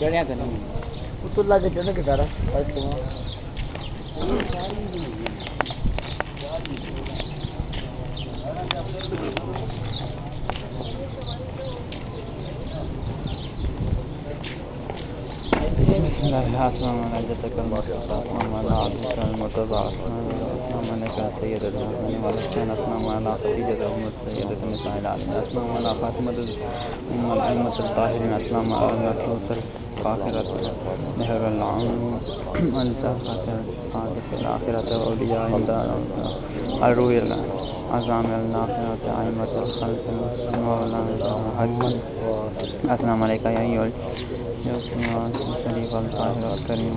चढ़िया तो नहीं। उतुल्ला के चढ़ने के कारण फाइट का सैद होने वाला हुसैन असलम खदीजत अहमद सैद असलम फातमत अहमद ताहिर असलम सर फाखरत आखिरत अलिया अरूह अजाम अल्लाहत आमत अस्सलाम वालेकुम, या अय्युहल शरीफ अल ताहिर करीम।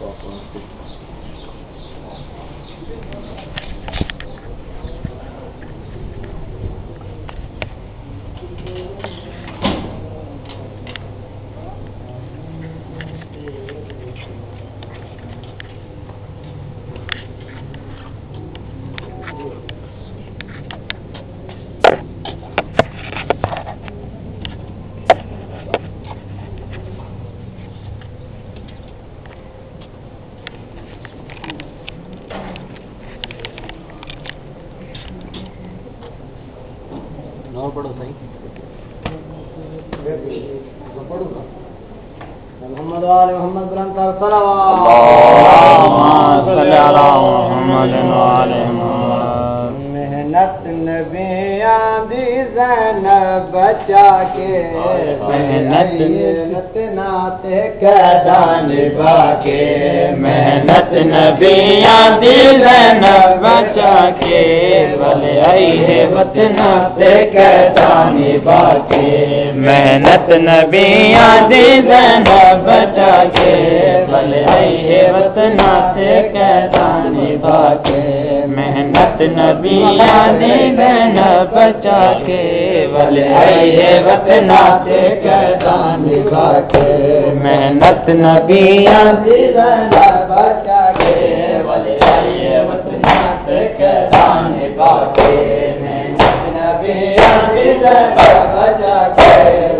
すみません。और पढ़ो सही। पढ़ूँगा। मोहम्मद वाले मोहम्मद बुलंद बचा के मेहनत नाते नबिया दी जैनब बचा के भले आई है वतना से कैदा निभा के मेहनत नबिया दी जैनब बचा के भले आई है वतना से कैदा निभा मेहनत नबिया दी जैनब बचा के भले आई है वतना से कैदा निभा के मेहनत नबिया दी जैनब बचा के भले आई है वतना से कैदा निभा के मेहनत नबिया दी जैनब बचा के